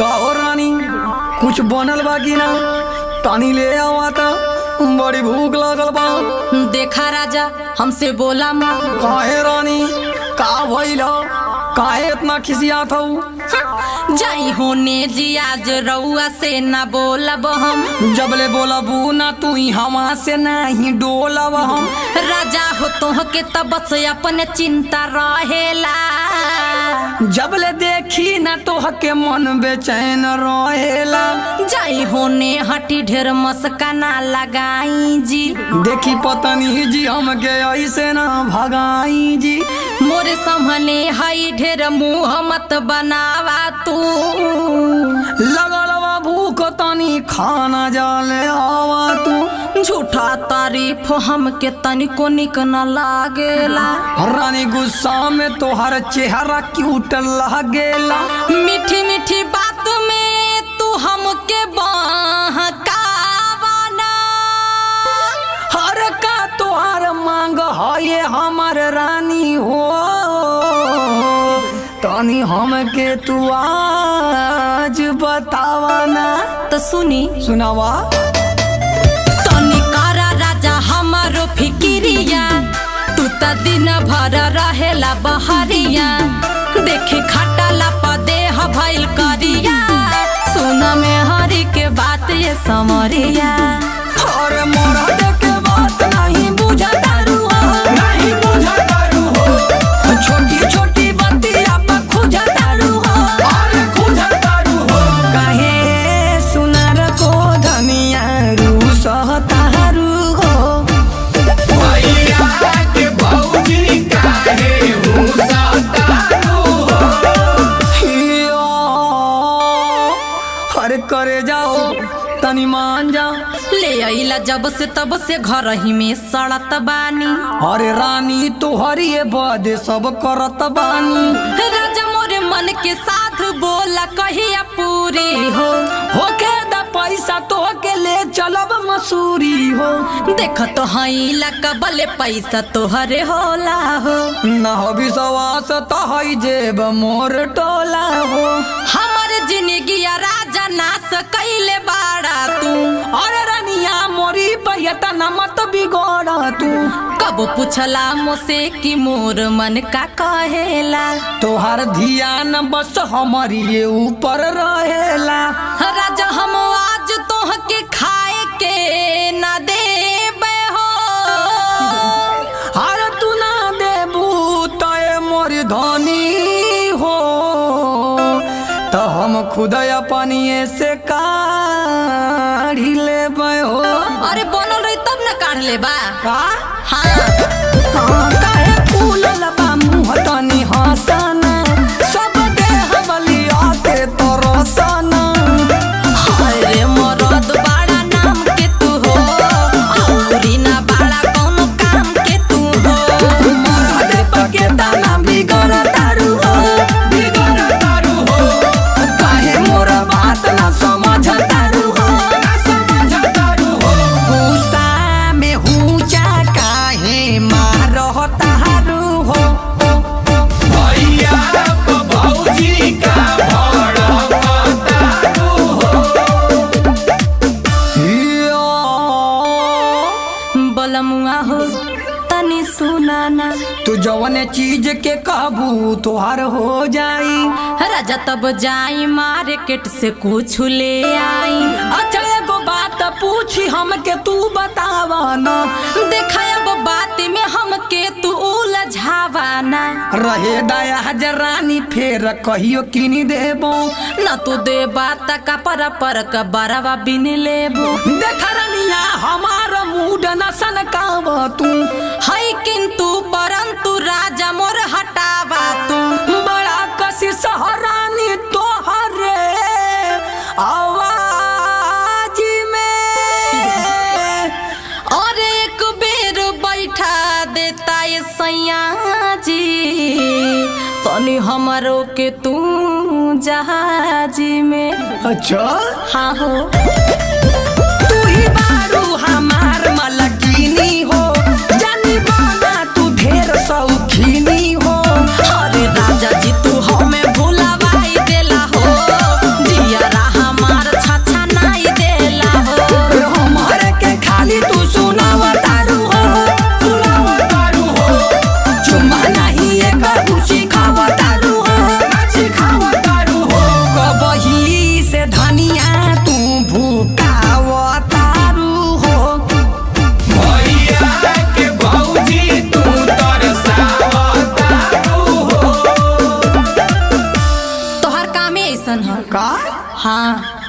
कहो रानी कुछ बनल बा कि ना? तानी ले आवा ता। बड़ी भूख लागल बा। देखा राजा हमसे बोला माँ। कहे रानी? का भइल? काहे इतना खिसिया था जाई होने जी आज रउआ से ना बोलब हम। जबले बोलबू ना तू ही हवा से नहीं डोलब हम। राजा हो तो के तब से अपने चिंता रहेला। जबले देखी ना तोह के मन बेचैन रहेला। जाई होने हटी ढेर मस्का ना लगाई जी। देखी पतनी जी हमके ऐसे ना भगाई जी। मोरे सामने हई ढेर मुँह मत बनावा तू। लगल बा भूख तनी खाना जाले तू झूठा तारीफ़ हमके तनिको निक न लागेला। रानी गुस्सा में तोहर चेहरा क्यूट लागेला। मीठी मीठी बात में तू हमके हर का तोहर मांग है हमर रानी हो। तनी हमके तू आज बतावा ना तो सुनी। सुनावा। फिकिरिया। तू त दिन भर रहेला बहरिया। देखी खटाला पदे भइल करिया। सुन में हरी के बात ये समरिया। तनी मान जा ले आइला जब से तब से घर ही में सड़त बानी। अरे रानी तोहरी बद सब करत बानी। राजा मोरे मन के साथ बोला कहिया पूरी हो। होके द पैसा तो के ले चलब मसूरी हो। देख तो हई कबले पैसा तोहरे होला हो। न हो विश्वास तो हई जेब मोर टोला हो। हमर ज़िंदगी राजा नाश कैले बाड़ा तू। और रनिया मोरी पैता न मत बिगोड़ा तू। कब पूछला मुझसे कि मोर मन का कहेला? तोहर ध्यान बस हमारी ऊपर रहेला। राजा हम आज तोह के खाए तो पानी खुद अपनिए से काढ़ लेबै हो। अरे बनल रही तब ना काढ़ ले बा। का? हाँ। हाँ, काहे फूलल बा मुँह तनी हंसना चीज़ के काबू तोहार हो जाई। राजा तब जाई मार्केट से कुछ ले आई। अच्छा एगो बात पूछी हमके तू बतावा ना। देखा अब बात में हमके तू उलझावाना रहे दया जरानी फेर कहियो किनी देबो? न तू दे बात का पर पर का बरवा बिन लेबो। देख रनिया हमार मूड न सनकाव तू। हई किंतु राजा मोर हटावा। तू बड़ा कसी सहरानी तोहरे आवाज़ में। और एक बेर बैठा देता ये सैया जी तनी हमरो के तू जहाजी में। अच्छा? हाँ हो। तू ही बारू हाँ